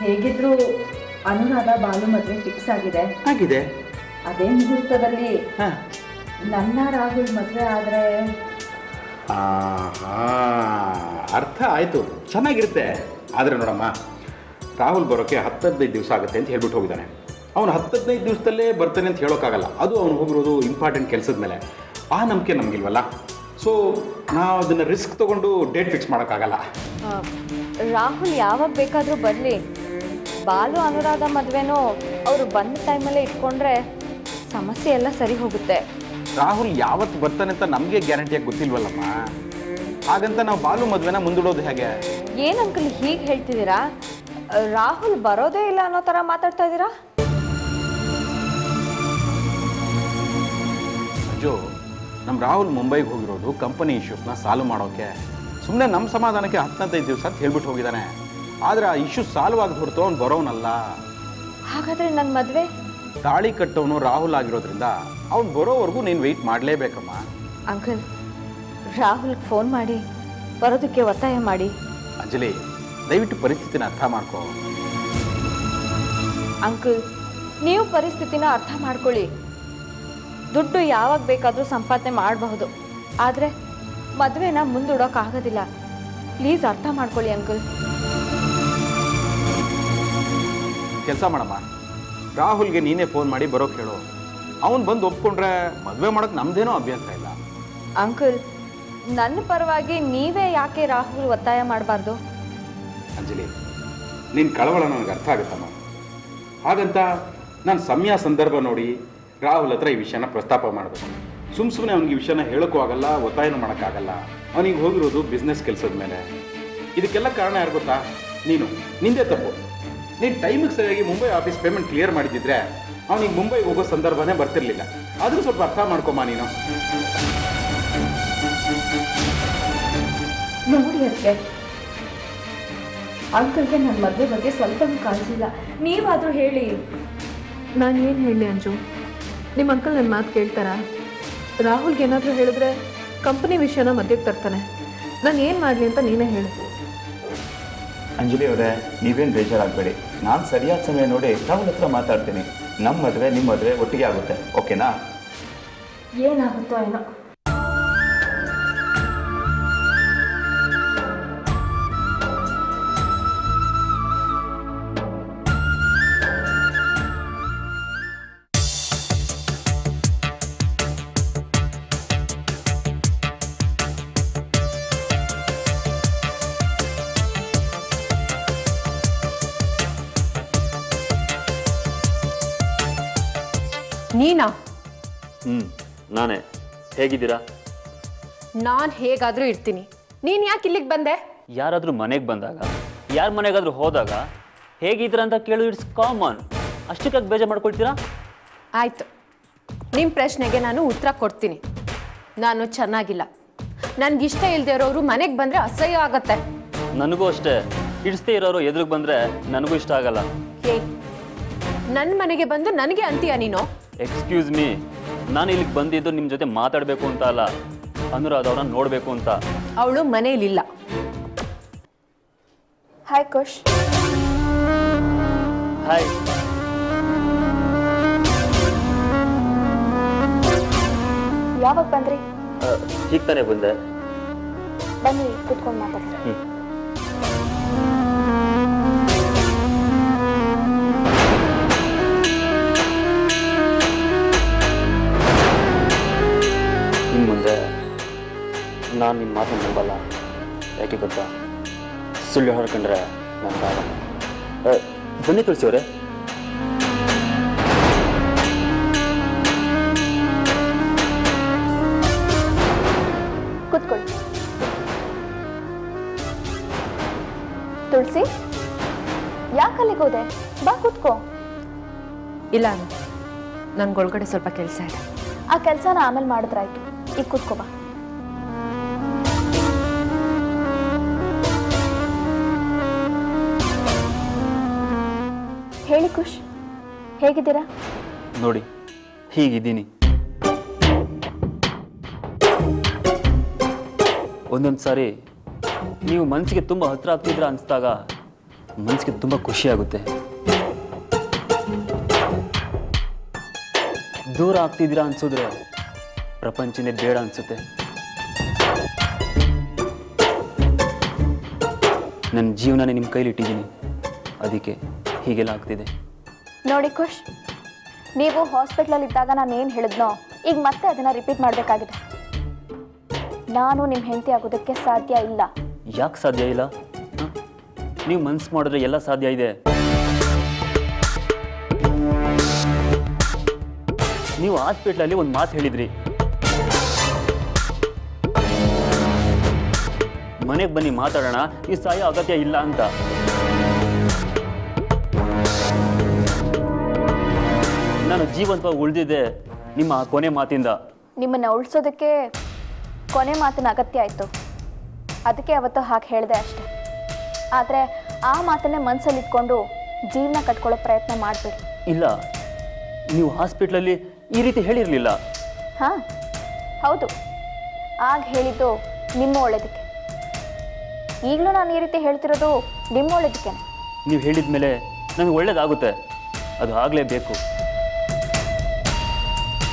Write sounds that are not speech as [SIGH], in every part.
ಹೇಗಿದ್ರು ಅನುರಾಧ ಬಾಲು ಮದುವೆ ಫಿಕ್ಸ್ ಆಗಿದೆ. ಆಗಿದೆ. ಅದೇ ಮುಹೂರ್ತದಲ್ಲಿ ಹಾಂ. ನನ್ನ ರಾಹುಲ್ ಮದುವೆ ಆದ್ರೆ? ಅರ್ಥ ಆಯಿತು. ಚೆನ್ನಾಗಿರುತ್ತೆ. ಆದರೆ ನೋಡಮ್ಮ ರಾಹುಲ್ ಬರೋಕ್ಕೆ ಹತ್ತು ಹದಿನೈದು ದಿವಸ ಆಗುತ್ತೆ ಅಂತ ಹೇಳ್ಬಿಟ್ಟು ಹೋಗಿದ್ದಾನೆ. ಅವನು ಹತ್ತು ಹದಿನೈದು ದಿವಸದಲ್ಲೇ ಬರ್ತಾನೆ ಅಂತ ಹೇಳೋಕ್ಕಾಗಲ್ಲ. ಅದು ಅವನು ಹೋಗಿರೋದು ಇಂಪಾರ್ಟೆಂಟ್ ಕೆಲಸದ ಮೇಲೆ. ಆ ನಂಬಿಕೆ ನಮಗಿಲ್ವಲ್ಲ? ಸೊ ನಾವು ಅದನ್ನು ರಿಸ್ಕ್ ತಗೊಂಡು ಡೇಟ್ ಫಿಕ್ಸ್ ಮಾಡೋಕ್ಕಾಗಲ್ಲ. ರಾಹುಲ್ ಯಾವಾಗ ಬೇಕಾದರೂ ಬರಲಿ. ಬಾಲು ಅನುರಾಧ ಮದುವೆನೂ ಅವರು ಬಂದ ಟೈಮಲ್ಲೇ ಇಟ್ಕೊಂಡ್ರೆ ಸಮಸ್ಯೆ ಎಲ್ಲ ಸರಿ ಹೋಗುತ್ತೆ. ರಾಹುಲ್ ಯಾವತ್ತು ಬರ್ತಾನೆ ಅಂತ ನಮಗೆ ಗ್ಯಾರಂಟಿಯಾಗಿ ಗೊತ್ತಿಲ್ವಲ್ಲಮ್ಮ? ಹಾಗಂತ ನಾವು ಬಾಲು ಮದುವೆನ ಮುಂದೂಡೋದು ಹೇಗೆ? ಏನು ಅಂಕಲ್ ಹೀಗೆ ಹೇಳ್ತಿದ್ದೀರಾ? ರಾಹುಲ್ ಬರೋದೇ ಇಲ್ಲ ಅನ್ನೋ ಥರ ಮಾತಾಡ್ತಾ ಇದ್ದೀರಾ? ಅಜ್ಜು ನಮ್ಮ ರಾಹುಲ್ ಮುಂಬೈಗೆ ಹೋಗಿರೋದು ಕಂಪನಿ ಇಶ್ಯೂಸ್ನ ಸಾಲ್ವ್ ಮಾಡೋಕ್ಕೆ ಸುಮ್ಮನೆ ನಮ್ಮ ಸಮಾಧಾನಕ್ಕೆ ಹತ್ತನೈದು ದಿವಸ ಅಂತ ಹೇಳ್ಬಿಟ್ಟು ಹೋಗಿದ್ದಾನೆ ಆದರೆ ಆ ಇಶ್ಯೂ ಸಾಲ್ವ್ ಆಗಿ ಹೊರತು ಅವ್ನು ಬರೋನಲ್ಲ. ಹಾಗಾದರೆ ನನ್ನ ಮದುವೆ? ತಾಳಿ ಕಟ್ಟೋನು ರಾಹುಲ್ ಆಗಿರೋದ್ರಿಂದ ಅವ್ನು ಬರೋವರೆಗೂ ನೀನು ವೆಯ್ಟ್ ಮಾಡಲೇಬೇಕಮ್ಮ. ಅಂಕಲ್ ರಾಹುಲ್ಗೆ ಫೋನ್ ಮಾಡಿ ಬರೋದಕ್ಕೆ ಒತ್ತಾಯ ಮಾಡಿ. ಅಂಜಲಿ ದಯವಿಟ್ಟು ಪರಿಸ್ಥಿತಿನ ಅರ್ಥ ಮಾಡ್ಕೋ. ಅಂಕಲ್ ನೀವು ಪರಿಸ್ಥಿತಿನ ಅರ್ಥ ಮಾಡ್ಕೊಳ್ಳಿ. ದುಡ್ಡು ಯಾವಾಗ ಬೇಕಾದರೂ ಸಂಪಾದನೆ ಮಾಡಬಹುದು. ಆದರೆ ಮದುವೆನ ಮುಂದೂಡೋಕ್ಕಾಗೋದಿಲ್ಲ ಪ್ಲೀಸ್ ಅರ್ಥ ಮಾಡ್ಕೊಳ್ಳಿ ಅಂಕಲ್. ಕೆಲಸ ಮಾಡಮ್ಮ. ರಾಹುಲ್ಗೆ ನೀನೇ ಫೋನ್ ಮಾಡಿ ಬರೋಕೆ ಹೇಳು. ಅವನು ಬಂದು ಒಪ್ಕೊಂಡ್ರೆ ಮದುವೆ ಮಾಡೋಕೆ ನಮ್ದೇನೋ ಅಭ್ಯಂತರ ಇಲ್ಲ. ಅಂಕಲ್ ನನ್ನ ಪರವಾಗಿ ನೀವೇ ಯಾಕೆ ರಾಹುಲ್ ಒತ್ತಾಯ ಮಾಡಬಾರ್ದು? ಅಂಜಲಿ ನಿನ್ನ ಕಳವಳ ನನಗೆ ಅರ್ಥ ಆಗುತ್ತಮ್ಮ. ಹಾಗಂತ ನಾನು ಸಮಯ ಸಂದರ್ಭ ನೋಡಿ ರಾಹುಲ್ ಹತ್ರ ಈ ವಿಷಯನ ಪ್ರಸ್ತಾಪ ಮಾಡಿದೆ. ಸುಮ್ ಸುಮ್ಮನೆ ಅವ್ನಿಗೆ ಈ ವಿಷಯನ ಹೇಳೋಕ್ಕೂ ಆಗಲ್ಲ ಒತ್ತಾಯನೂ ಮಾಡೋಕ್ಕಾಗಲ್ಲ. ಅವನಿಗೆ ಹೋಗಿರೋದು ಬಿಸ್ನೆಸ್ ಕೆಲಸದ ಮೇಲೆ. ಇದಕ್ಕೆಲ್ಲ ಕಾರಣ ಯಾರು ಗೊತ್ತಾ? ನೀನು. ನಿಂದೇ ತಪ್ಪು. ನೀನು ಟೈಮಿಗೆ ಸರಿಯಾಗಿ ಮುಂಬೈ ಆಫೀಸ್ ಪೇಮೆಂಟ್ ಕ್ಲಿಯರ್ ಮಾಡಿದ್ದಿದ್ರೆ ಅವನಿಗೆ ಮುಂಬೈಗೆ ಹೋಗೋ ಸಂದರ್ಭನೇ ಬರ್ತಿರ್ಲಿಲ್ಲ. ಆದರೂ ಸ್ವಲ್ಪ ಅರ್ಥ ಮಾಡ್ಕೊಮ್ಮ ನೀನು? ನೋಡಿ ಅದಕ್ಕೆ ಅಂಕಲ್ಗೆ ನನ್ನ ಮದುವೆ ಬಗ್ಗೆ ಸ್ವಲ್ಪನೂ ಕಾಣಿಸಿಲ್ಲ. ನೀವಾದರೂ ಹೇಳಿ. ನಾನು ಏನು ಹೇಳಿ ಅಂಜು? ನಿಮ್ಮ ಅಂಕಲ್ ನನ್ನ ಮಾತು ಕೇಳ್ತಾರಾ? ರಾಹುಲ್ಗೆ ಏನಾದರೂ ಹೇಳಿದ್ರೆ ಕಂಪನಿ ವಿಷಯನ ಮಧ್ಯಕ್ಕೆ ತರ್ತಾನೆ. ನಾನು ಏನು ಮಾಡಲಿ ಅಂತ ನೀನೇ ಹೇಳು. ಅಂಜಲಿ ಅವರೇ ನೀವೇನು ಬೇಜಾರಾಗಬೇಡಿ. ನಾನು ಸರಿಯಾದ ಸಮಯ ನೋಡಿ ರಾಹುಲ್ ಹತ್ರ ಮಾತಾಡ್ತೀನಿ. ನಮ್ಮ ಮದುವೆ ನಿಮ್ಮ ಮದುವೆ ಒಟ್ಟಿಗೆ ಆಗುತ್ತೆ. ಓಕೆನಾ? ಏನಾಗುತ್ತೋ ಏನೋ. ನಾನೇ. ಹೇಗಿದ್ದೀರಾ? ನಾನು ಹೇಗಾದರೂ ಇರ್ತೀನಿ. ನೀನ್ ಯಾಕೆ ಇಲ್ಲಿಗೆ ಬಂದೆ? ಯಾರಾದರೂ ಮನೆಗೆ ಬಂದಾಗ ಯಾರ ಮನೆಗಾದ್ರೂ ಹೋದಾಗ ಹೇಗಿದ್ರ ಅಂತ ಕೇಳು ಇಟ್ಸ್ ಕಾಮನ್. ಅಷ್ಟಕ್ಕಾಗಿ ಬೇಜಾರು ಮಾಡ್ಕೊಳ್ತೀರಾ? ಆಯ್ತು. ನಿಮ್ಮ ಪ್ರಶ್ನೆಗೆ ನಾನು ಉತ್ತರ ಕೊಡ್ತೀನಿ. ನಾನು ಚೆನ್ನಾಗಿಲ್ಲ. ನನಗಿಷ್ಟ ಇಲ್ಲದೆ ಇರೋರು ಮನೆಗೆ ಬಂದ್ರೆ ಅಸಹ್ಯ ಆಗತ್ತೆ. ನನಗೂ ಅಷ್ಟೇ. ಇಡಿಸ್ದೇ ಇರೋರು ಎದುರಿಗೆ ಬಂದ್ರೆ ನನಗೂ ಇಷ್ಟ ಆಗಲ್ಲ. ಹೇ ನನ್ನ ಮನೆಗೆ ಬಂದು ನನಗೆ ಅಂತೀಯ ನೀನು? ಎಕ್ಸ್ಕ್ಯೂಸ್ ಮೀ ನಾನು ಇಲ್ಲಿಗೆ ಬಂದಿದ್ದು ನಿಮ್ಮ ಜೊತೆ ಮಾತಾಡಬೇಕು ಅಂತ ಅಲ್ಲ ಅನುರಾಧ ಅವ್ರನ್ನ ನೋಡಬೇಕು ಅಂತ. ಅವಳು ಮನೆಯಲ್ಲಿಲ್ಲ. ಹಾಯ್ ಕುಶ್ ಹಾಯ್ ಯಾವಾಗ ಬಂದ್ರಿ? ಹೀಗೆ ತಾನೇ ಬಂದೆ. ಬನ್ನಿ ಕುತ್ಕೊಂಡು ಮಾತಾಡ್ತೀನಿ. ನಾನು ನಿಮ್ಮ ಮಾತು ನಂಬಲ್ಲ. ಯಾಕೆ ಗೊತ್ತಾ? ಸುಳ್ಳು ಹೊರಕಂಡ್ರೆ ನಾನು ಕಾರ ಬನ್ನಿ ತುಳಸಿ ಅವರೇ. ಕೂತ್ಕೊಳ್ಳಿ. ತುಳಸಿ ಯಾಕಲ್ಲಿಗೋದೆ ಅಲ್ಲಿಗೆ ಹೋದೆ? ಬಾ ಕೂತ್ಕೋ. ಇಲ್ಲ ನನ್ಗೊಳಗಡೆ ಸ್ವಲ್ಪ ಕೆಲಸ ಇದೆ. ಆ ಕೆಲಸನ ಆಮೇಲೆ ಮಾಡಿದ್ರಾಯ್ತು ಈಗ ಕೂತ್ಕೋ ಬಾ. ಹೇಳಿ ಖುಷ್. ಹೇಗಿದ್ದೀರಾ? ನೋಡಿ, ಹೀಗಿದ್ದೀನಿ. ಒಂದೊಂದು ಸಾರಿ ನೀವು ಮನಸ್ಸಿಗೆ ತುಂಬ ಹತ್ರ ಆಗ್ತಿದ್ರ ಅನಿಸ್ದಾಗ ಮನಸ್ಸಿಗೆ ತುಂಬ ಖುಷಿ ಆಗುತ್ತೆ. ದೂರ ಆಗ್ತಿದ್ದೀರಾ ಅನ್ಸಿದ್ರೆ ಪ್ರಪಂಚನೇ ಬೇಡ ಅನ್ಸುತ್ತೆ. ನನ್ನ ಜೀವನನೇ ನಿಮ್ಮ ಕೈಲಿಟ್ಟಿದ್ದೀನಿ. ಅದಕ್ಕೆ ಹೀಗೆಲ್ಲ ಆಗ್ತಿದೆ ನೋಡಿ ಖುಷ್ ನೀವು ಹಾಸ್ಪಿಟ್ಲಲ್ಲಿ ಇದ್ದಾಗ ನಾನು ಏನು ಹೇಳಿದ್ನೋ ಈಗ ಮತ್ತೆ ಅದನ್ನು ರಿಪೀಟ್ ಮಾಡಬೇಕಾಗಿದೆ. ನಾನು ನಿಮ್ಮ ಹೆಂಡತಿ ಆಗೋದಕ್ಕೆ ಸಾಧ್ಯ ಇಲ್ಲ. ಯಾಕೆ ಸಾಧ್ಯ ಇಲ್ಲ? ನೀವು ಮನ್ಸು ಮಾಡಿದ್ರೆ ಎಲ್ಲ ಸಾಧ್ಯ ಇದೆ. ನೀವು ಹಾಸ್ಪಿಟ್ಲಲ್ಲಿ ಒಂದು ಮಾತು ಹೇಳಿದ್ರಿ. ಮನೆಗೆ ಬನ್ನಿ ಮಾತಾಡೋಣ ಈ ಸಾಯೋ ಅಗತ್ಯ ಇಲ್ಲ ಅಂತ. ನಾನು ಜೀವಂತವಾಗಿ ಉಳಿದಿದ್ದೆ ನಿಮ್ಮ ಕೊನೆ ಮಾತಿಂದ. ನಿಮ್ಮನ್ನ ಉಳಿಸೋದಕ್ಕೆ ಕೊನೆ ಮಾತಿನ ಅಗತ್ಯ ಆಯ್ತು. ಅದಕ್ಕೆ ಅವತ್ತು ಹಾಕಿ ಹೇಳಿದೆ ಅಷ್ಟೆ. ಆದ್ರೆ ಆ ಮಾತನ್ನೇ ಮನಸ್ಸಲ್ಲಿ ಇಟ್ಕೊಂಡು ಜೀವನ ಕಟ್ಕೊಳ್ಳೋ ಪ್ರಯತ್ನ ಮಾಡಬೇಡಿ. ಇಲ್ಲ ನೀವು ಹಾಸ್ಪಿಟ್ಲಲ್ಲಿ ಈ ರೀತಿ ಹೇಳಿರಲಿಲ್ಲ. ಹಾ ಹೌದು. ಆಗ ಹೇಳಿದ್ದು ನಿಮ್ಮ ಒಳ್ಳೇದಕ್ಕೆ. ಈಗಲೂ ನಾನು ಈ ರೀತಿ ಹೇಳ್ತಿರೋದು ನಿಮ್ಮ ಒಳ್ಳೇದಕ್ಕೆ ನೀವು ಹೇಳಿದ ಮೇಲೆ ನನಗೆ ಒಳ್ಳೇದಾಗುತ್ತೆ. ಅದು ಆಗಲೇಬೇಕು.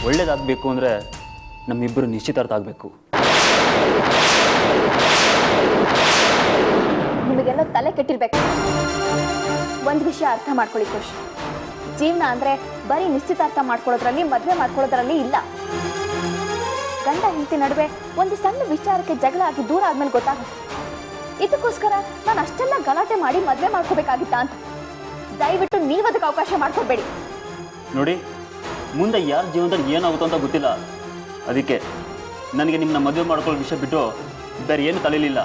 ಒಳ್ಳೇದಾಗಬೇಕು ಅಂದರೆ ನಮ್ಮಿಬ್ಬರು ನಿಶ್ಚಿತಾರ್ಥ ಆಗಬೇಕು. ನಿಮಗೆಲ್ಲ ತಲೆ ಕೆಟ್ಟಿರ್ಬೇಕು. ಒಂದು ವಿಷಯ ಅರ್ಥ ಮಾಡ್ಕೊಳ್ಳಿ ಖುಷಿ ಜೀವನ ಅಂದರೆ ಬರೀ ನಿಶ್ಚಿತಾರ್ಥ ಮಾಡ್ಕೊಳ್ಳೋದ್ರಲ್ಲಿ ಮದುವೆ ಮಾಡ್ಕೊಳ್ಳೋದ್ರಲ್ಲಿ ಇಲ್ಲ. ಗಂಡ ಹೆಂಡತಿ ನಡುವೆ ಒಂದು ಸಣ್ಣ ವಿಚಾರಕ್ಕೆ ಜಗಳ ಆಗಿ ದೂರ ಆದ್ಮೇಲೆ ಗೊತ್ತಾಗುತ್ತೆ. ಇದಕ್ಕೋಸ್ಕರ ನಾನು ಅಷ್ಟೆಲ್ಲ ಗಲಾಟೆ ಮಾಡಿ ಮದುವೆ ಮಾಡ್ಕೋಬೇಕಾಗಿತ್ತ ಅಂತ. ದಯವಿಟ್ಟು ನೀವದಕ್ಕೆ ಅವಕಾಶ ಮಾಡ್ಕೋಬೇಡಿ ನೋಡಿ ಮುಂದೆ ಯಾರ ಜೀವನದಲ್ಲಿ ಏನಾಗುತ್ತೋ ಅಂತ ಗೊತ್ತಿಲ್ಲ. ಅದಕ್ಕೆ ನನಗೆ ನಿಮ್ಮನ್ನ ಮದುವೆ ಮಾಡ್ಕೊಳ್ಳೋ ವಿಷಯ ಬಿಟ್ಟು ಬೇರೆ ಏನು ತಲೆಯಲಿಲ್ಲ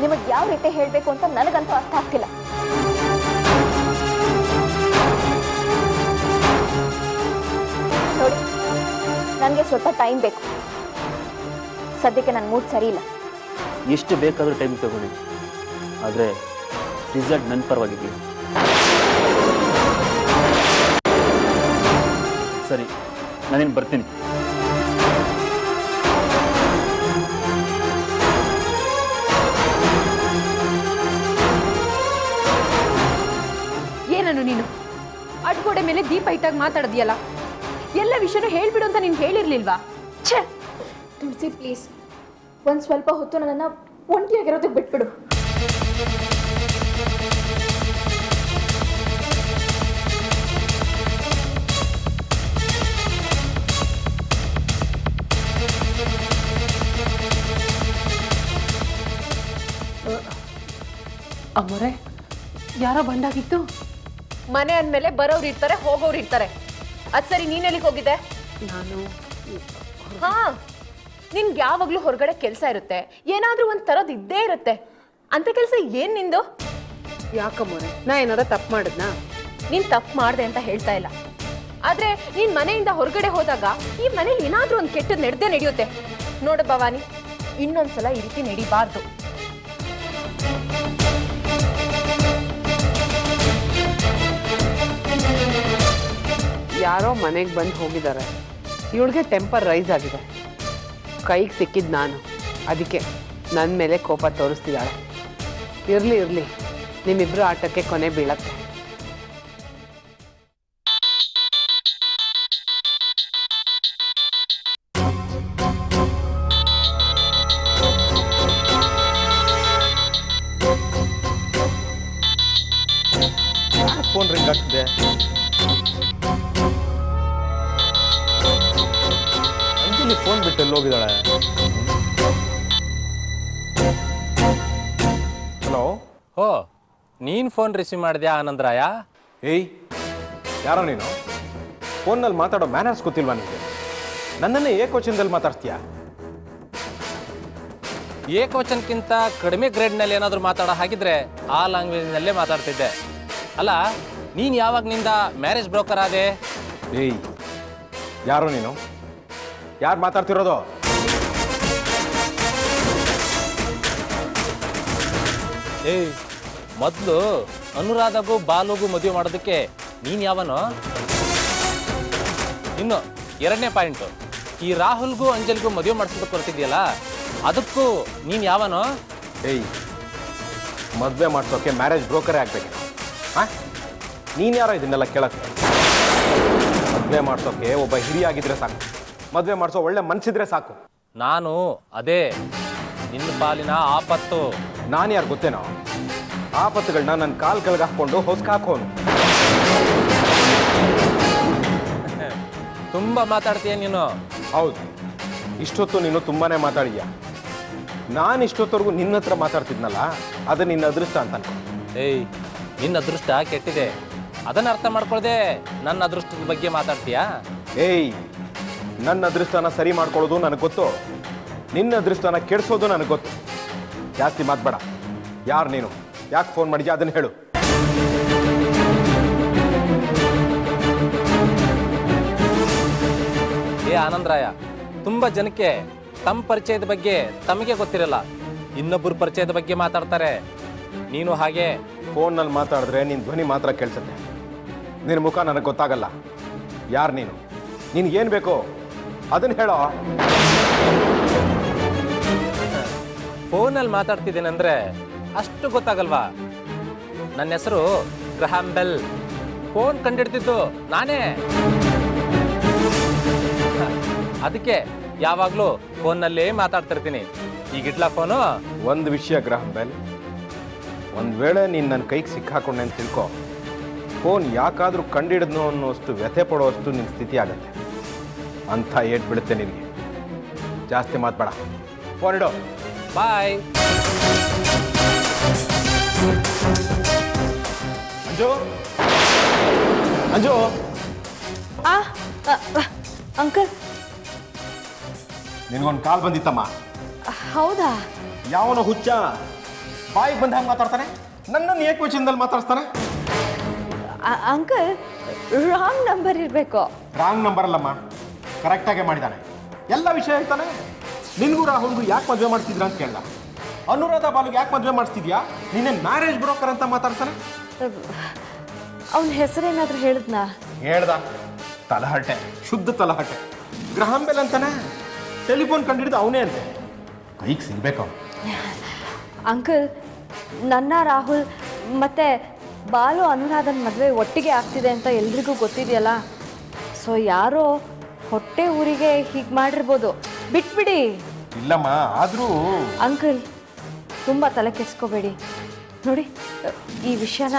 ನಿಮಗೆ ಯಾವ ರೀತಿ ಹೇಳಬೇಕು ಅಂತ ನನಗಂತೂ ಅರ್ಥ ಆಗ್ತಿಲ್ಲ. ನೋಡಿ ನನಗೆ ಸ್ವಲ್ಪ ಟೈಮ್ ಬೇಕು. ಸದ್ಯಕ್ಕೆ ನನ್ನ ಮೂಡ್ ಸರಿ ಇಲ್ಲ. ಎಷ್ಟು ಬೇಕಾದರೂ ಟೈಮ್ ತಗೊಳ್ಳಿ. ಆದರೆ ರಿಸಲ್ಟ್ ನನ್ನ ಪರವಾಗಿರಲಿ. ಸರಿ ನಾನೇನು ಬರ್ತೀನಿ. ಏನನು ನೀನು? ಅಡ್ಗೋಡೆ ಮೇಲೆ ದೀಪ ಇಟ್ಟಾಗ ಮಾತಾಡೋದಿಯಲ್ಲ? ಎಲ್ಲ ವಿಷಯನೂ ಹೇಳ್ಬಿಡು ಅಂತ ನೀನು ಹೇಳಿರ್ಲಿಲ್ವಾ? ಛೇ! ತುಳಸಿ ಪ್ಲೀಸ್ ಒಂದು ಸ್ವಲ್ಪ ಹೊತ್ತು ನನ್ನನ್ನು ಒಂಟಿಯಾಗಿರೋದಕ್ಕೆ ಬಿಟ್ಬಿಡು. ಅಮ್ಮರೇ ಯಾರೋ ಬಂದಾಗಿತ್ತು? ಮನೆ ಅಂದಮೇಲೆ ಬರೋರು ಇರ್ತಾರೆ ಹೋಗೋರು ಇರ್ತಾರೆ. ಅದ್ ಸರಿ ನೀನ್ ಎಲ್ಲಿಗೆ ಹೋಗಿದ್ದೆ? ನಾನು ಹಾ ನಿನ್ಗೆ ಯಾವಾಗ್ಲೂ ಹೊರಗಡೆ ಕೆಲಸ ಇರುತ್ತೆ. ಏನಾದ್ರೂ ಒಂದ್ ತರದ್ ಇದ್ದೇ ಇರುತ್ತೆ. ಅಂತ ಕೆಲಸ ಏನ್ ನಿಂದು? ಯಾಕಮ್ಮೋರೆ ನಾ ಏನಾರ ತಪ್ಪು ಮಾಡಿದ್ನಾ? ನೀನ್ ತಪ್ಪು ಮಾಡ್ದೆ ಅಂತ ಹೇಳ್ತಾ ಇಲ್ಲ. ಆದ್ರೆ ನೀನ್ ಮನೆಯಿಂದ ಹೊರಗಡೆ ಹೋದಾಗ ಈ ಮನೇಲಿ ಏನಾದ್ರೂ ಒಂದ್ ಕೆಟ್ಟದ್ ನಡೆದೇ ನಡೆಯುತ್ತೆ. ನೋಡು ಭವಾನಿ ಇನ್ನೊಂದ್ಸಲ ಈ ರೀತಿ ನಡಿಬಾರ್ದು. ಯಾರೋ ಮನೆಗೆ ಬಂದು ಹೋಗಿದ್ದಾರೆ ಇವಳಿಗೆ ಟೆಂಪರ್ ರೈಸ್ ಆಗಿದೆ. ಕೈಗೆ ಸಿಕ್ಕಿದ್ದು ನಾನು. ಅದಕ್ಕೆ ನನ್ನ ಮೇಲೆ ಕೋಪ ತೋರಿಸ್ತಿದ್ದಾಳೆ ಇರಲಿ ಇರಲಿ. ನಿಮ್ಮಿಬ್ಬರು ಆಟಕ್ಕೆ ಕೊನೆ ಬೀಳತ್ತೆ. ಅಂಜಲಿ ಫೋನ್ ಬಿಟ್ಟು ಎಲ್ಲಿ ಹೋಗಿದ್ದಾಳೆ? ಹಲೋ? ಓ ನೀನ್ ಫೋನ್ ರಿಸೀವ್ ಮಾಡಿದ್ಯಾ ಆನಂದರಾಯ? ಏಯ್ ಯಾರೋ ನೀನು? ಫೋನ್ನಲ್ಲಿ ಮಾತಾಡೋ ಮ್ಯಾನರ್ಸ್ ಗೊತ್ತಿಲ್ವಾ ನಿಮಗೆ ನನ್ನನ್ನೇ ಏಕವಚನದಲ್ಲಿ ಮಾತಾಡ್ತೀಯಾ? ಏಕವಚನಕ್ಕಿಂತ ಕಡಿಮೆ ಗ್ರೇಡ್ನಲ್ಲಿ ಏನಾದರೂ ಮಾತಾಡೋ ಹಾಗಿದ್ರೆ ಆ ಲ್ಯಾಂಗ್ವೇಜ್ನಲ್ಲೇ ಮಾತಾಡ್ತಿದ್ದೆ. ಅಲ್ಲ ನೀನು ಯಾವಾಗನಿಂದ ಮ್ಯಾರೇಜ್ ಬ್ರೋಕರ್ ಆದೆ? ಏಯ್ ಯಾರೋ ನೀನು? ಯಾರು ಮಾತಾಡ್ತಿರೋದು? ಏಯ್ ಮೊದಲು ಅನುರಾಧಗೂ ಬಾಲುಗೂ ಮದುವೆ ಮಾಡೋದಕ್ಕೆ ನೀನು ಯಾವನೋ? ಇನ್ನು ಎರಡನೇ ಪಾಯಿಂಟು ಈ ರಾಹುಲ್ಗೂ ಅಂಜಲಿಗೂ ಮದುವೆ ಮಾಡಿಸೋದಕ್ಕೆ ಹೊರಟಿದ್ಯಲ್ಲ ಅದಕ್ಕೂ ನೀನು ಯಾವನೋ? ಏಯ್ ಮದುವೆ ಮಾಡಿಸೋಕೆ ಮ್ಯಾರೇಜ್ ಬ್ರೋಕರೇ ಆಗ್ಬೇಕು ಹಾಂ? ನೀನು ಯಾರೋ ಇದನ್ನೆಲ್ಲ ಕೇಳಕ್ಕೆ? ಮದುವೆ ಮಾಡಿಸೋಕೆ ಒಬ್ಬ ಹಿರಿಯಾಗಿದ್ರೆ ಸಾಕು. ಮದುವೆ ಮಾಡಿಸೋ ಒಳ್ಳೆ ಮನ್ಸಿದ್ರೆ ಸಾಕು. ನಾನು ಅದೇ ನಿನ್ನ ಪಾಲಿನ ಆಪತ್ತು. ನಾನು ಯಾರು ಗೊತ್ತೇನೋ? ಆಪತ್ತುಗಳನ್ನ ನನ್ನ ಕಾಲ್ ಕೆಳಗೆ ಹೊಸ್ಕ ಹಾಕೋನು. [LAUGHS] ತುಂಬ ಮಾತಾಡ್ತೀಯ ನೀನು. ಹೌದು. ಇಷ್ಟೊತ್ತು ನೀನು ತುಂಬಾನೇ ಮಾತಾಡಿದ್ಯಾ? ನಾನು ಇಷ್ಟೊತ್ತವರೆಗೂ ನಿನ್ನ ಹತ್ರ ಮಾತಾಡ್ತಿದ್ನಲ್ಲ ಅದು ನಿನ್ನ ಅದೃಷ್ಟ ಅಂತ. ಏಯ್ ನಿನ್ನ ಅದೃಷ್ಟ ಕೆಟ್ಟಿದೆ. ಅದನ್ನ ಅರ್ಥ ಮಾಡ್ಕೊಳ್ದೆ ನನ್ನ ಅದೃಷ್ಟದ ಬಗ್ಗೆ ಮಾತಾಡ್ತೀಯಾ? ಏಯ್ ನನ್ನ ಅದೃಷ್ಟನ ಸರಿ ಮಾಡ್ಕೊಳ್ಳೋದು ನನಗೆ ಗೊತ್ತು. ನಿನ್ನ ಅದೃಷ್ಟನ ಕೆಡಿಸೋದು ನನಗೆ ಗೊತ್ತು. ಜಾಸ್ತಿ ಮಾತಬೇಡ ಯಾರು ನೀನು? ಯಾಕೆ ಫೋನ್ ಮಾಡಿದ್ಯಾ? ಅದನ್ನು ಹೇಳು. ಏ ಆನಂದರಾಯ ತುಂಬ ಜನಕ್ಕೆ ತಮ್ಮ ಪರಿಚಯದ ಬಗ್ಗೆ ತಮಗೆ ಗೊತ್ತಿರಲ್ಲ. ಇನ್ನೊಬ್ಬರ ಪರಿಚಯದ ಬಗ್ಗೆ ಮಾತಾಡ್ತಾರೆ. ನೀನು ಹಾಗೆ ಫೋನ್ನಲ್ಲಿ ಮಾತಾಡಿದ್ರೆ ನಿನ್ನ ಧ್ವನಿ ಮಾತ್ರ ಕೇಳಿಸುತ್ತೆ. ನಿನ್ನ ಮುಖ ನನಗೆ ಗೊತ್ತಾಗಲ್ಲ. ಯಾರು ನೀನು? ನಿನಗೇನು ಬೇಕೋ? ಅದನ್ನು ಹೇಳೋ? ಫೋನಲ್ಲಿ ಮಾತಾಡ್ತಿದ್ದೀನಂದ್ರೆ ಅಷ್ಟು ಗೊತ್ತಾಗಲ್ವಾ? ನನ್ನ ಹೆಸರು ಗ್ರಹಾಂ ಬೆಲ್. ಫೋನ್ ಕಂಡಿಡ್ತಿದ್ದು ನಾನೇ. ಅದಕ್ಕೆ ಯಾವಾಗಲೂ ಫೋನ್ನಲ್ಲೇ ಮಾತಾಡ್ತಿರ್ತೀನಿ. ಈಗ ಇಡ್ಲಾ ಫೋನು? ಒಂದು ವಿಷಯ ಗ್ರಹಂ ಬೆಲ್. ಒಂದು ವೇಳೆ ನೀನು ನನ್ನ ಕೈಗೆ ಸಿಕ್ಕಾಕೊಂಡೆ ಅಂತ ತಿಳ್ಕೊ. ಫೋನ್ ಯಾಕಾದರೂ ಕಂಡಿಡಿದ್ನೋ ಅನ್ನೋಷ್ಟು ವ್ಯಥೆ ಪಡೋಷ್ಟು ನಿನ್ನ ಸ್ಥಿತಿ ಆಗತ್ತೆ. ಅಂಥ ಏಟ್ ಬಿಡುತ್ತೆ ನಿನಗೆ. ಜಾಸ್ತಿ ಮಾತಾಡ ಫೋನ್ ಇಡೋ. ಬಾಯ್ ಅಂಜು? ಅಂಜು? ಆ ಅಂಕಲ್. ನಿನಗೊಂದು ಕಾಲ್ ಬಂದಿತ್ತಮ್ಮ. ಹೌದಾ? ಯಾವನ ಹುಚ್ಚ. ಬಾಯಿಗೆ ಬಂದ ಹಂಗೆ ಮಾತಾಡ್ತಾನೆ? ನನ್ನನ್ನು ಏಕವಚನದಲ್ಲಿ ಮಾತಾಡ್ತಾನೆ ಅ- ಅಂಕಲ್ ರಾಂಗ್ ನಂಬರ್ ಇರಬೇಕು. ರಾಂಗ್ ನಂಬರ್ ಅಲ್ಲಮ್ಮ. ಕರೆಕ್ಟಾಗೆ ಮಾಡಿದ್ದಾನೆ ಎಲ್ಲ ವಿಷಯ ಹೇಳ್ತಾನೆ ನಿನ್ಗೂ ರಾಹುಲ್ಗೂ ಯಾಕೆ ಮದುವೆ ಮಾಡ್ತಿದ್ರ ಅಂತ ಕೇಳ್ದ. ಅನುರಾಧ ಬಾಲುಗೆ ಯಾಕೆ ಮದುವೆ ಮಾಡಿಸ್ತಿದ್ಯಾ ನಿನ್ನೆ ಮ್ಯಾರೇಜ್ ಬ್ರೋಕರ್ ಅಂತ ಮಾತಾಡ್ತಾನೆ. ಅವನ ಹೆಸರೇನಾದ್ರೂ ಹೇಳಿದ್ನಾ? ಹೇಳ್ದ. ತಲಹಟೆ ಶುದ್ಧ ತಲಹಟೆ. ಗ್ರಹಾಂ ಬೆಲ್ ಅಂತಾನೆ. ಟೆಲಿಫೋನ್ ಕಂಡಿಡಿದು ಅವನೇ ಅಂತೆ. ಕೈಗೆ ಸಿಗ್ಬೇಕು. ಅಂಕಲ್ ನನ್ನ ರಾಹುಲ್ ಮತ್ತೆ ಬಾಲು ಅನುರಾಧನ್ ಮದುವೆ ಒಟ್ಟಿಗೆ ಆಗ್ತಿದೆ ಅಂತ ಎಲ್ರಿಗೂ ಗೊತ್ತಿದೆಯಲ್ಲ? ಸೊ ಯಾರೋ ಹೊಟ್ಟೆ ಊರಿಗೆ ಹೀಗೆ ಮಾಡಿರ್ಬೋದು. ಬಿಟ್ಬಿಡಿ. ಇಲ್ಲಮ್ಮ ಆದರೂ ಅಂಕಲ್ ತುಂಬ ತಲೆ ಕೆಡ್ಸ್ಕೋಬೇಡಿ. ನೋಡಿ ಈ ವಿಷಯನ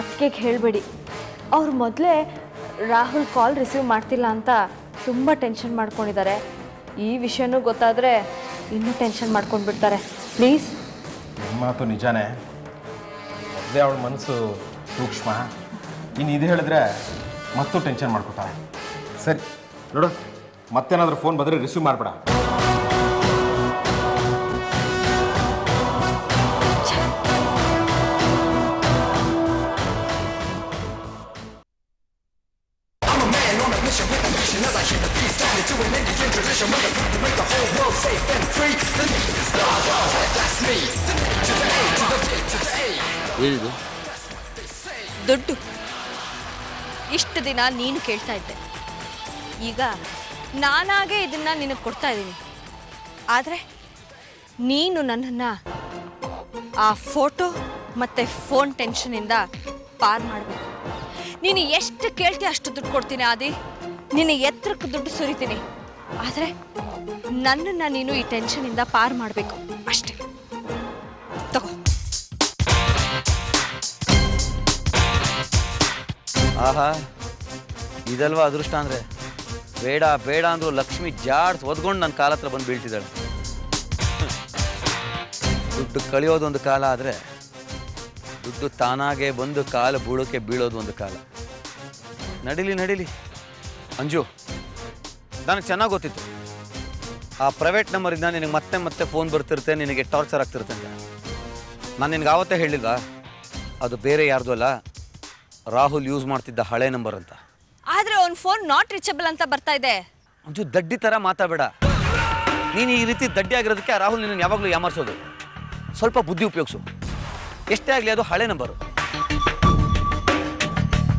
ಅತ್ತಿಗೆಗೆ ಹೇಳಬೇಡಿ. ಅವ್ರು ಮೊದಲೇ ರಾಹುಲ್ ಕಾಲ್ ರಿಸೀವ್ ಮಾಡ್ತಿಲ್ಲ ಅಂತ ತುಂಬ ಟೆನ್ಷನ್ ಮಾಡ್ಕೊಂಡಿದ್ದಾರೆ. ಈ ವಿಷಯನೂ ಗೊತ್ತಾದರೆ ಇನ್ನೂ ಟೆನ್ಷನ್ ಮಾಡ್ಕೊಂಡು ಬಿಡ್ತಾರೆ ಪ್ಲೀಸ್ ಮಾತು ನಿಜಾನೇ. ಅದೇ ಅವಳ ಮನಸ್ಸು ಸೂಕ್ಷ್ಮ. ಇನ್ನು ಇದು ಹೇಳಿದ್ರೆ ಮತ್ತೂ ಟೆನ್ಷನ್ ಮಾಡ್ಕೊತಾಳೆ ಸರಿ. ನೋಡು ಮತ್ತೇನಾದ್ರೂ ಫೋನ್ ಬಂದರೆ ರಿಸೀವ್ ಮಾಡಬೇಡ. ದುಡ್ಡು. ಇಷ್ಟು ದಿನ ನೀನು ಕೇಳ್ತಾ ಇದ್ದೆ. ಈಗ ನಾನಾಗೇ ಇದನ್ನ ನಿನಗೆ ಕೊಡ್ತಾ ಇದ್ದೀನಿ. ಆದರೆ ನೀನು ನನ್ನನ್ನು ಆ ಫೋಟೋ ಮತ್ತು ಫೋನ್ ಟೆನ್ಷನಿಂದ ಪಾರ್ ಮಾಡಬೇಕು. ನೀನು ಎಷ್ಟು ಕೇಳ್ತೀಯ ಅಷ್ಟು ದುಡ್ಡು ಕೊಡ್ತೀನಿ ಆದಿ. ನಿನ್ನ ಎತ್ತರಕ್ಕೆ ದುಡ್ಡು ಸುರಿತೀನಿ. ಆದರೆ ನನ್ನನ್ನು ನೀನು ಈ ಟೆನ್ಷನಿಂದ ಪಾರ್ ಮಾಡಬೇಕು. ಅಷ್ಟೇ. ತಗೋ. ಆಹಾ, ಇದಲ್ವಾ ಅದೃಷ್ಟ ಅಂದರೆ? ಬೇಡ ಬೇಡ ಅಂದ್ರು ಲಕ್ಷ್ಮಿ ಜಾಡ್ಸ್ ಒದ್ಕೊಂಡು ನನ್ನ ಕಾಲ ಹತ್ರ ಬಂದು ಬೀಳ್ತಿದ್ದಾಳೆ. ದುಡ್ಡು ಕಳಿಯೋದೊಂದು ಕಾಲ ಆದರೆ ದುಡ್ಡು ತಾನಾಗೆ ಬಂದು ಕಾಲು ಬೂಳೋಕೆ ಬೀಳೋದು ಒಂದು ಕಾಲ. ನಡೀಲಿ ನಡೀಲಿ. ಅಂಜು, ನನಗೆ ಚೆನ್ನಾಗಿ ಗೊತ್ತಿತ್ತು. ಆ ಪ್ರೈವೇಟ್ ನಂಬರಿಂದ ನಿನಗೆ ಮತ್ತೆ ಮತ್ತೆ ಫೋನ್ ಬರ್ತಿರುತ್ತೆ, ನಿನಗೆ ಟಾರ್ಚರ್ ಆಗ್ತಿರುತ್ತೆ ಅಂತ. ನಾನು ನಿನಗೆ ಆವತ್ತೇ ಹೇಳಿಲ್ಲ ಅದು ಬೇರೆ ಯಾರ್ದು ಅಲ್ಲ, ರಾಹುಲ್ ಯೂಸ್ ಮಾಡ್ತಿದ್ದ ಹಳೆ ನಂಬರ್ ಅಂತ. ಫೋನ್ ನಾಟ್ ರೀಚಬಲ್ ಅಂತ ಬರ್ತಾ ಇದೆ. ಅಂಜು ದಡ್ಡಿ ತರ ಮಾತಾಡಬೇಡ. ನೀನು ಈ ರೀತಿ ದಡ್ಡಿ ಆಗಿರೋದಕ್ಕೆ ರಾಹುಲ್ ನಿನ್ನ ಯಾವಾಗಲೂ ಯಾಮರ್ಸೋದು. ಸ್ವಲ್ಪ ಬುದ್ಧಿ ಉಪಯೋಗಿಸು. ಎಷ್ಟೇ ಆಗಲಿ ಅದು ಹಳೆ ನಂಬರು.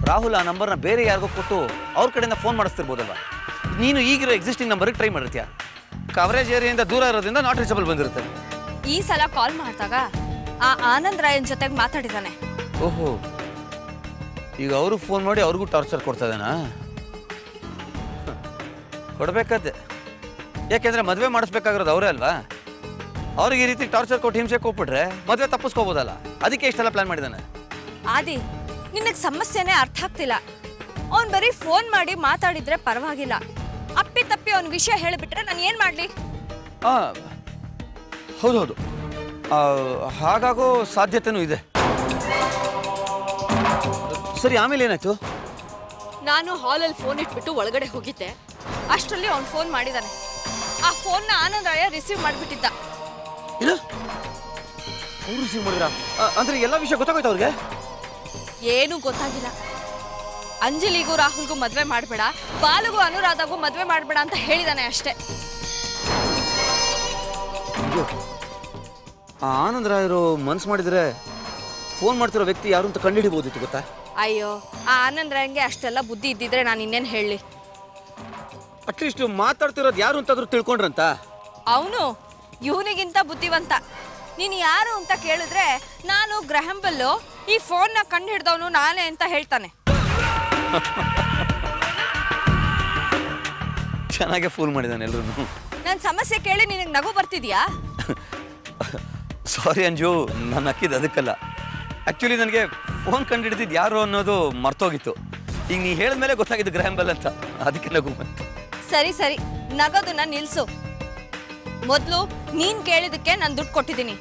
ರಾಹುಲ್ ಆ ನಂಬರ್ನ ಬೇರೆ ಯಾರಿಗೂ ಕೊಟ್ಟು ಅವ್ರ ಕಡೆಯಿಂದ ಫೋನ್ ಮಾಡಿಸ್ತಿರ್ಬೋದಲ್ವ? ನೀನು ಈಗಿರೋ ಎಕ್ಸಿಸ್ಟಿಂಗ್ ನಂಬರ್ಗೆ ಟ್ರೈ ಮಾಡಿರ್ತೀಯ? ಕವರೇಜ್ ಏರಿಯಿಂದ ದೂರ ಇರೋದ್ರಿಂದ ನಾಟ್ ರೀಚಬಲ್ ಬಂದಿರುತ್ತೆ. ಈ ಸಲ ಕಾಲ್ ಮಾಡಿದಾಗ ಆ ಆನಂದ್ ರಾಯನ್ ಜೊತೆಗೆ ಮಾತಾಡಿದಾನೆ. ಓಹೋ. ಈಗ ಅವರು ಫೋನ್ ಮಾಡಿ ಅವ್ರಿಗೂ ಟಾರ್ಚರ್ ಕೊಡ್ತಾ ಇದ್ದಾನಾ? ಕೊಡ್ಬೇಕಾದೆ ಯಾಕೆಂದ್ರೆ ಮದುವೆ ಮಾಡಿಸ್ಬೇಕಾಗಿರೋದು ಅವರೇ ಅಲ್ವಾ? ಅವ್ರಿಗೆ ಈ ರೀತಿ ಟಾರ್ಚರ್ ಕೊಟ್ಟು ಹಿಂಸೆ ಕೊಟ್ಬಿಟ್ರೆ ಮದುವೆ ತಪ್ಪಿಸ್ಕೋಬೋದಲ್ಲ. ಅದಕ್ಕೆ ಇಷ್ಟೆಲ್ಲ ಪ್ಲಾನ್ ಮಾಡಿದಾನೆ ಆದಿ ನಿನಗೆ ಸಮಸ್ಯೆನೇ ಅರ್ಥ ಆಗ್ತಿಲ್ಲ. ಅವ್ನು ಬರೀ ಫೋನ್ ಮಾಡಿ ಮಾತಾಡಿದ್ರೆ ಪರವಾಗಿಲ್ಲ. ಅಪ್ಪಿ ತಪ್ಪಿ ಅವ್ನ ವಿಷಯ ಹೇಳಿಬಿಟ್ರೆ ನಾನು ಏನು ಮಾಡಲಿ? ಆ, ಹೌದು ಆ, ಹಾಗಾಗೋ ಸಾಧ್ಯತೆನೂ ಇದೆ. ಸರಿ ಆಮೇಲೆ ಏನಾಯ್ತು? ನಾನು ಹಾಲಲ್ಲಿ ಫೋನ್ ಇಟ್ಬಿಟ್ಟು ಒಳಗಡೆ ಹೋಗಿದ್ದೆ. ಅಷ್ಟರಲ್ಲಿ ಅವ್ನು ಫೋನ್ ಮಾಡಿದ್ದಾನೆ ಆ ಫೋನ್ನ ಆನಂದ್ ರಾಯ ರಿಸೀವ್ ಮಾಡಿಬಿಟ್ಟಿದ್ದ. ಅವ್ರು ರಿಸೀವ್ ಮಾಡಿದ್ರ? ಅಂದ್ರೆ ಎಲ್ಲ ವಿಷಯ ಗೊತ್ತಾಗೋಯ್ತು ಅವ್ರಿಗೆ? ಏನೂ ಗೊತ್ತಾಗಿಲ್ಲ. ಅಂಜಲಿಗೂ ರಾಹುಲ್ಗೂ ಮದ್ವೆ ಮಾಡಬೇಡ ಬಾಲುಗೂ ಅನುರಾಧಗೂ ಮದ್ವೆ ಮಾಡಬೇಡ ಅಂತ ಹೇಳಿದಾನೆ ಅಷ್ಟೇ. ಆನಂದ್ ರಾಯರು ಮನ್ಸು ಮಾಡಿದ್ರೆ ಫೋನ್ ಮಾಡ್ತಿರೋ ವ್ಯಕ್ತಿ ಯಾರು ಅಂತ ಕಂಡುಹಿಡಿಬೋದಿತ್ತು ಗೊತ್ತಾ? ಅಯ್ಯೋ ಆ ಆನಂದ್ ರಾಯ್ಗೆ ಅಷ್ಟೆಲ್ಲ ಬುದ್ಧಿ ಇದ್ದಿದ್ರೆ ನಾನು ಇನ್ನೇನು ಹೇಳಲಿ. ಅಟ್ಲೀಸ್ಟ್ ಮಾತಾಡ್ತಿರೋದು ಯಾರು ಅಂತಾದ್ರೂ ತಿಳ್ಕೊಂಡ್ರಂತ? ಅವನು ಇವನಿಗಿಂತ ಬುದ್ಧಿವಂತ. ನೀನು ಯಾರು ಅಂತ ಕೇಳಿದ್ರೆ ನಾನು ಗ್ರಹಂಬಲ್ಲು ಈ ಫೋನ್ನ ಕಂಡು ಹಿಡ್ದವನು ನಾನೇ ಅಂತ ಹೇಳ್ತಾನೆ. ಚೆನ್ನಾಗೆ ಫೋನ್ ಮಾಡಿದಾನೆ ಎಲ್ರು ನನ್ನ ಸಮಸ್ಯೆ ಕೇಳಿ ನಿನಗೆ ನಗು ಬರ್ತಿದ್ಯಾ? [LAUGHS] ಸಾರಿ ಅಂಜು ನಾನು ಹಾಕಿದ್ದು ಅದಕ್ಕಲ್ಲ. ಆ್ಯಕ್ಚುಲಿ ನನಗೆ ಫೋನ್ ಕಂಡು ಹಿಡಿದಿದ್ದು ಯಾರು ಅನ್ನೋದು ಮರ್ತೋಗಿತ್ತು. ಈಗ ನೀ ಹೇಳಿದ್ಮೇಲೆ ಗೊತ್ತಾಗಿದ್ದು ಗ್ರಹಂಬಲ್ ಅಂತ. ಅದಕ್ಕೆ ನಗು ಬಂತು. ಸರಿ ಸರಿ. ನಗೋದನ್ನ ನಿಲ್ಸು. ಮೊದಲು ನೀನ್ ಕೇಳಿದಕ್ಕೆ ನಾನು ದುಡ್ಡು ಕೊಟ್ಟಿದ್ದೀನಿ.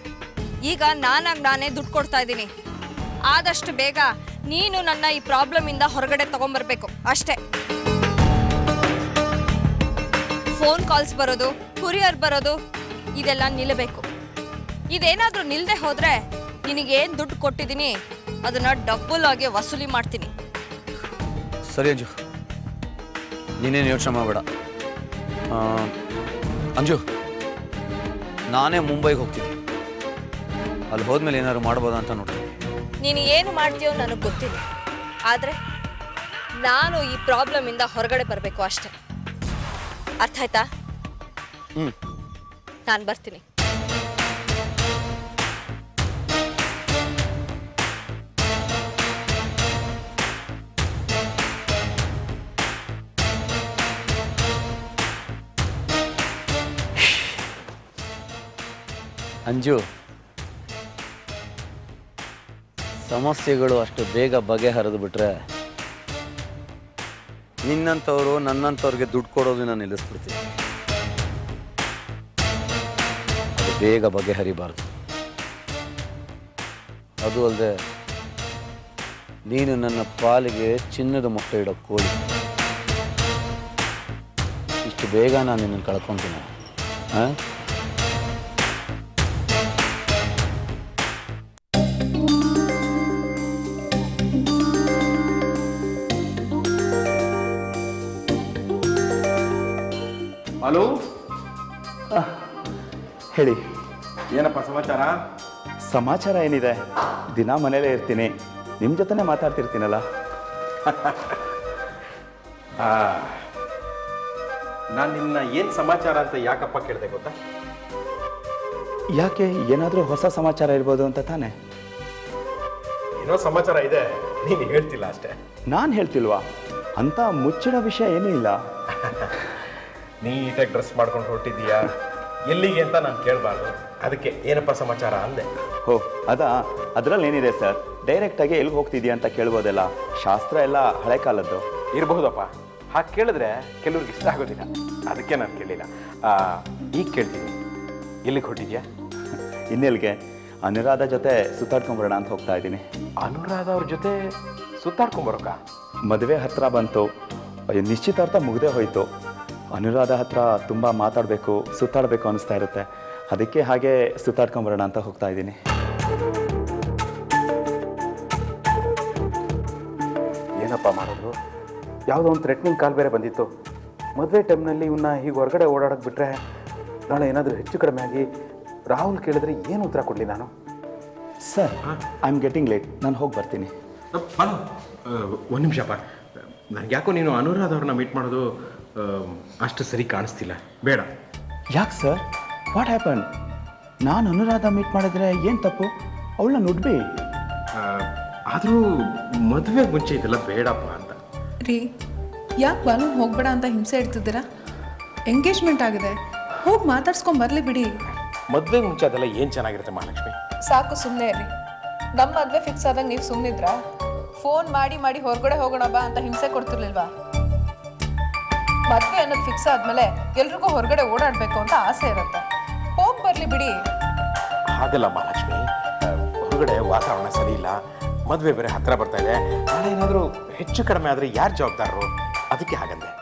ಈಗ ನಾನಾಗಿ ನಾನೇ ದುಡ್ಡು ಕೊಡ್ತಾ ಇದ್ದೀನಿ. ಆದಷ್ಟು ಬೇಗ ನೀನು ನನ್ನ ಈ ಪ್ರಾಬ್ಲಮ್ ಇಂದ ಹೊರಗಡೆ ತಗೊಂಬರ್ಬೇಕು. ಅಷ್ಟೇ. ಫೋನ್ ಕಾಲ್ಸ್ ಬರೋದು, ಕುರಿಯರ್ ಬರೋದು, ಇದೆಲ್ಲ ನಿಲ್ಲಬೇಕು ಇದೇನಾದ್ರೂ ನಿಲ್ಲದೆ ಹೋದ್ರೆ ನಿನಗೇನು ದುಡ್ಡು ಕೊಟ್ಟಿದ್ದೀನಿ, ಅದನ್ನ ಡಬ್ಬಲ್ ಆಗಿ ವಸೂಲಿ ಮಾಡ್ತೀನಿ. ಸರಿ ಅಂಜು. ನೀನೇನು ಯೋಚನೆ ಮಾಡಬೇಡ. ಅಂಜು ನಾನೇ ಮುಂಬೈಗೆ ಹೋಗ್ತೀನಿ. ಅಲ್ಲಿ ಹೋದ್ಮೇಲೆ ಏನಾದ್ರು ಮಾಡ್ಬೋದಾ ಅಂತ ನೋಡಿ. ನೀನು ಏನು ಮಾಡ್ತೀಯೋ ನನಗೆ ಗೊತ್ತಿಲ್ಲ. ಆದರೆ ನಾನು ಈ ಪ್ರಾಬ್ಲಮಿಂದ ಹೊರಗಡೆ ಬರಬೇಕು ಅಷ್ಟೇ. ಅರ್ಥ ಆಯ್ತಾ? ಹ್ಞೂ ನಾನು ಬರ್ತೀನಿ. ಅಂಜು, ಸಮಸ್ಯೆಗಳು ಅಷ್ಟು ಬೇಗ ಬಗೆಹರಿದು ಬಿಟ್ರೆ ನಿನ್ನಂಥವ್ರು ನನ್ನಂಥವ್ರಿಗೆ ದುಡ್ಡು ಕೊಡೋದನ್ನ ನಿಲ್ಲಿಸ್ಬಿಡ್ತೀನಿ. ಅದು ಬೇಗ ಬಗೆಹರಿಬಾರ್ದು. ಅದು ಅಲ್ಲದೆ ನೀನು ನನ್ನ ಪಾಲಿಗೆ ಚಿನ್ನದ ಮೊಟ್ಟೆ ಇಡೋ ಕೋಳಿ. ಇಷ್ಟು ಬೇಗ ನಾನು ನಿನ್ನನ್ನು ಕಳ್ಕೊತೀನಿ. ಹಾಂ ಹಲೋ? ಹೇಳಿ. ಏನಪ್ಪ ಸಮಾಚಾರ? ಸಮಾಚಾರ ಏನಿದೆ? ದಿನ ಮನೇಲೇ ಇರ್ತೀನಿ. ನಿಮ್ಮ ಜೊತೆನೇ ಮಾತಾಡ್ತಿರ್ತೀನಲ್ಲ. [LAUGHS] ನಾನು ನಿನ್ನ ಏನು ಸಮಾಚಾರ ಅಂತ ಯಾಕಪ್ಪ ಕೇಳಿದೆ ಗೊತ್ತಾ? ಯಾಕೆ? ಏನಾದರೂ ಹೊಸ ಸಮಾಚಾರ ಇರ್ಬೋದು ಅಂತ ತಾನೆ? ಏನೋ ಸಮಾಚಾರ ಇದೆ. ನೀನು ಹೇಳ್ತಿಲ್ಲ ಅಷ್ಟೇ. ನಾನು ಹೇಳ್ತಿಲ್ವಾ? ಅಂತ ಮುಚ್ಚಿಡೋ ವಿಷಯ ಏನೂ ಇಲ್ಲ. [LAUGHS] ನೀಟಾಗಿ ಡ್ರೆಸ್ ಮಾಡ್ಕೊಂಡು ಹೊರಟಿದ್ದೀಯಾ? ಎಲ್ಲಿಗೆ ಅಂತ ನಾನು ಕೇಳಬಾರ್ದು. ಅದಕ್ಕೆ ಏನಪ್ಪ ಸಮಾಚಾರ ಅಂದೆ? ಓ ಅದ ಅದರಲ್ಲಿ ಏನಿದೆ ಸರ್ ಡೈರೆಕ್ಟಾಗಿ ಎಲ್ಲಿಗೆ ಹೋಗ್ತಿದ್ಯಾ ಅಂತ ಕೇಳ್ಬೋದಲ್ಲ? ಶಾಸ್ತ್ರ ಎಲ್ಲ ಹಳೆ ಕಾಲದ್ದು. ಇರಬಹುದಪ್ಪ. ಹಾಗೆ ಕೇಳಿದ್ರೆ ಕೆಲವ್ರಿಗೆ ಇಷ್ಟ ಆಗೋದಿಲ್ಲ. ಅದಕ್ಕೆ ನಾನು ಕೇಳಿಲ್ಲ. ಆ, ಈಗ ಕೇಳ್ತೀನಿ. ಎಲ್ಲಿಗೆ ಹೊರಟಿದ್ಯಾ? [LAUGHS] ಇನ್ನೆಲ್ಲಿಗೆ ಅನುರಾಧ ಜೊತೆ ಸುತ್ತಾಡ್ಕೊಂಬರೋಣ ಅಂತ ಹೋಗ್ತಾ ಇದ್ದೀನಿ. ಅನುರಾಧ ಅವ್ರ ಜೊತೆ ಸುತ್ತಾಡ್ಕೊಂಬರೋಕ? ಮದುವೆ ಹತ್ರ ಬಂತು. ಅಯ್ಯೋ, ನಿಶ್ಚಿತಾರ್ಥ ಮುಗ್ದೇ ಹೋಯ್ತು. ಅನುರಾಧ ಹತ್ರ ತುಂಬ ಮಾತಾಡಬೇಕು ಸುತ್ತಾಡಬೇಕು ಅನಿಸ್ತಾ ಇರುತ್ತೆ. ಅದಕ್ಕೆ ಹಾಗೆ ಸುತ್ತಾಡ್ಕೊಂಬರೋಣ ಅಂತ ಹೋಗ್ತಾ ಇದ್ದೀನಿ. ಏನಪ್ಪ ಮಾಡೋದು? ಯಾವುದೋ ಒಂದು ಥ್ರೆಟ್ನಿಂಗ್ ಕಾಲ್ ಬೇರೆ ಬಂದಿತ್ತು. ಮದುವೆ ಟೈಮ್ನಲ್ಲಿ ಇವನ್ನ ಹೀಗೆ ಹೊರಗಡೆ ಓಡಾಡೋಕೆ ಬಿಟ್ಟರೆ ನಾಳೆ ಏನಾದರೂ ಹೆಚ್ಚು ಕಡಿಮೆ ಆಗಿ ರಾಹುಲ್ ಕೇಳಿದ್ರೆ ಏನು ಉತ್ತರ ಕೊಡಲಿ ನಾನು? Sir I am getting late ನಾನು ಹೋಗಿ ಬರ್ತೀನಿ. ಒಂದು ನಿಮಿಷಪ್ಪ ನನಗೆ ಯಾಕೋ ನೀನು ಅನುರಾಧ ಅವ್ರನ್ನ ಮೀಟ್ ಮಾಡೋದು ಅಷ್ಟು ಸರಿ ಕಾಣಿಸ್ತಿಲ್ಲ. ಬೇಡ. ಯಾಕೆ ಸರ್? ವಾಟ್ ಹ್ಯಾಪನ್ ನಾನು ಅನುರಾಧ ಮೀಟ್ ಮಾಡಿದ್ರೆ ಏನು ತಪ್ಪು? ಅವಳನ್ನ ನುಡ್ಬಿ. ಆದರೂ ಮದುವೆ ಮುಂಚೆ ಇದೆಲ್ಲ ಬೇಡಪ್ಪ ಅಂತ. ರೀ ಯಾಕೆ ಬಾಲೂನ್ ಹೋಗ್ಬೇಡ ಅಂತ ಹಿಂಸೆ ಇಡ್ತಿದ್ದೀರಾ? ಎಂಗೇಜ್ಮೆಂಟ್ ಆಗಿದೆ. ಹೋಗಿ ಮಾತಾಡ್ಸ್ಕೊಂಡ್ ಬರಲಿ ಬಿಡಿ. ಮದುವೆ ಮುಂಚೆ ಅದೆಲ್ಲ ಏನು ಚೆನ್ನಾಗಿರುತ್ತೆ ಮಹಾಲಕ್ಷ್ಮಿ? ಸಾಕು ಸುಮ್ಮನೆ ಇರಿ. ನಮ್ಮ ಮದುವೆ ಫಿಕ್ಸ್ ಆದಂಗೆ ನೀವು ಸುಮ್ಮನಿದ್ರಾ ಫೋನ್ ಮಾಡಿ ಮಾಡಿ ಹೊರಗಡೆ ಹೋಗೋಣ ಬಾ ಅಂತ ಹಿಂಸೆ ಕೊಡ್ತಿರ್ಲಿಲ್ವಾ? ಮದುವೆ ಅನ್ನೋದು ಫಿಕ್ಸ್ ಆದಮೇಲೆ ಎಲ್ರಿಗೂ ಹೊರಗಡೆ ಓಡಾಡಬೇಕು ಅಂತ ಆಸೆ ಇರುತ್ತೆ. ಹೋಗಿ ಬರಲಿ ಬಿಡಿ. ಹಾಗಲ್ಲ ಮಹಾಲಕ್ಷ್ಮಿ. ಹೊರಗಡೆ ವಾತಾವರಣ ಸರಿ ಇಲ್ಲ. ಮದುವೆ ಬೇರೆ ಹತ್ರ ಬರ್ತಾ ಇದೆ. ನಾಳೆ ಏನಾದರೂ ಹೆಚ್ಚು ಕಡಿಮೆ ಆದರೆ ಯಾರು ಜವಾಬ್ದಾರರು? ಅದಕ್ಕೆ ಹಾಗಂದೆ.